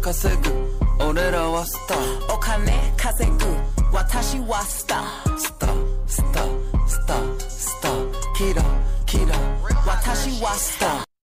稼ぐ。俺らはスター。お金稼ぐ。私はスター。スタースタースタースター。キラキラ。私はスター。